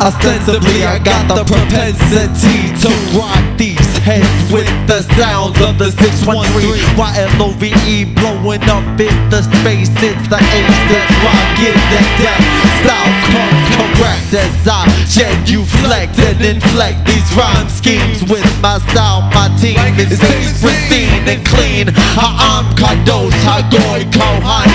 Ostensibly, I got the propensity to rock these heads with the sound of the 613 Y-L-O-V-E blowing up in the space. It's the ace that's rocking the death Style comes correct as I genuflect and inflect these rhyme schemes with my style. My team is stays pristine and clean. I'm Kadosh Hagoy Kohan.